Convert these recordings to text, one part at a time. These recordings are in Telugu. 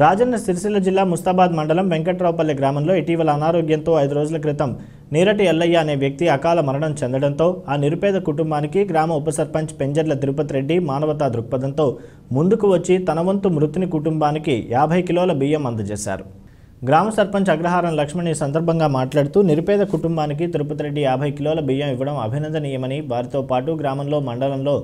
రాజన్న సిరిసిల్ల జిల్లా ముస్తాబాద్ మండలం వెంకట్రావుపల్లి గ్రామంలో ఇటీవల అనారోగ్యంతో ఐదు రోజుల క్రితం నీరటి ఎల్లయ్య అనే వ్యక్తి అకాల మరణం చెందడంతో ఆ నిరుపేద కుటుంబానికి గ్రామ ఉప సర్పంచ్ పెంజర్ల తిరుపతి రెడ్డి మానవతా దృక్పథంతో ముందుకు వచ్చి తన వంతు మృతుని కుటుంబానికి యాభై కిలోల బియ్యం అందజేశారు. గ్రామ సర్పంచ్ అగ్రహారం లక్ష్మణ్ ఈ సందర్భంగా మాట్లాడుతూ నిరుపేద కుటుంబానికి తిరుపతి రెడ్డి యాభై కిలోల బియ్యం ఇవ్వడం అభినందనీయమని వారితో పాటు గ్రామంలో మండలంలో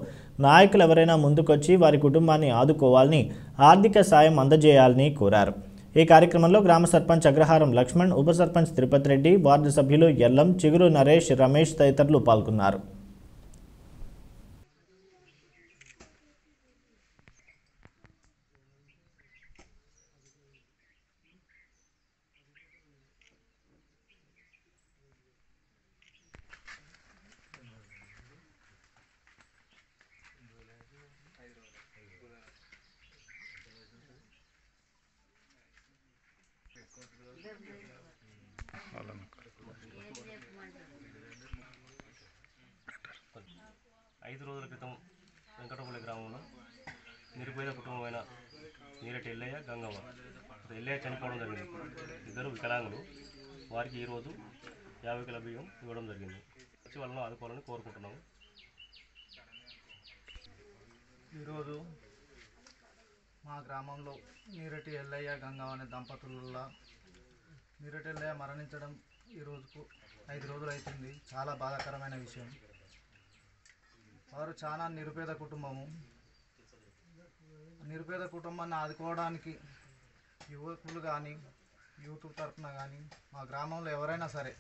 నాయకులు ఎవరైనా ముందుకొచ్చి వారి కుటుంబాన్ని ఆదుకోవాలని ఆర్థిక సాయం అందజేయాలని కోరారు. ఈ కార్యక్రమంలో గ్రామ సర్పంచ్ అగ్రహారం లక్ష్మణ్ ఉప సర్పంచ్ తిరుపతి రెడ్డి వార్డు సభ్యులు ఎల్లం చిగురు నరేష్ రమేష్ తదితరులు పాల్గొన్నారు. ఐదు రోజుల క్రితం వెంకటపల్లి గ్రామంలో నిరుపేద కుటుంబమైన నీరటి ఎల్లయ్య గంగవ్వ ఎల్లయ్య చనిపోవడం జరిగింది. ఇద్దరు వికలాంగులు. వారికి ఈరోజు యాభై కిలో బియ్యం ఇవ్వడం జరిగింది. వచ్చి వాళ్ళని ఆదుకోవాలని కోరుకుంటున్నాము. ఈరోజు మా గ్రామంలో నీరటి ఎల్లయ్య గంగవ్వ అనే దంపతుల నీరటి మరణించడం ఈ రోజుకు ఐదు రోజులు అవుతుంది చాలా బాధాకరమైన విషయం. వారు చాలా నిరుపేద కుటుంబము. నిరుపేద కుటుంబాన్ని ఆదుకోవడానికి యువకులు కానీ యూత్ తరఫున కానీ మా గ్రామంలో ఎవరైనా సరే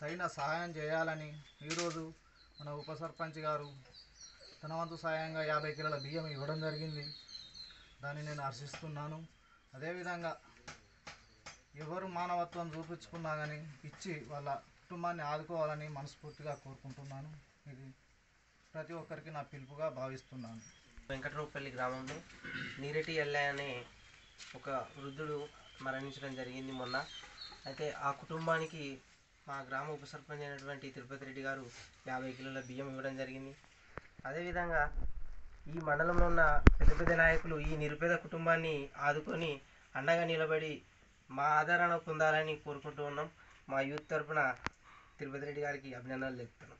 తగిన సహాయం చేయాలని ఈరోజు మన ఉప సర్పంచ్ గారు తన వంతు సహాయంగా యాభై కిలోల బియ్యం ఇవ్వడం జరిగింది. దాన్ని నేను హర్షిస్తున్నాను. అదేవిధంగా ఎవరు మానవత్వం చూపించుకున్నా కానీ ఇచ్చి వాళ్ళ కుటుంబాన్ని ఆదుకోవాలని మనస్ఫూర్తిగా కోరుకుంటున్నాను. ఇది ప్రతి ఒక్కరికి నా పిలుపుగా భావిస్తున్నాను. వెంకటరూపల్లి గ్రామంలో నీరెటి ఎల్లయ్య అనే ఒక వృద్ధుడు మరణించడం జరిగింది మొన్న. అయితే ఆ కుటుంబానికి మా గ్రామ ఉప సర్పంచ్ అయినటువంటి తిరుపతి రెడ్డి గారు యాభై కిలోల బియ్యం ఇవ్వడం జరిగింది. అదేవిధంగా ఈ మండలంలో ఉన్న పెద్ద పెద్ద నాయకులు ఈ నిరుపేద కుటుంబాన్ని ఆదుకొని అండగా నిలబడి మా ఆదరణ పొందాలని కోరుకుంటూ ఉన్నాం. మా యూత్ తరఫున తిరుపతి రెడ్డి గారికి అభినందనలు తెలుపుతున్నాం.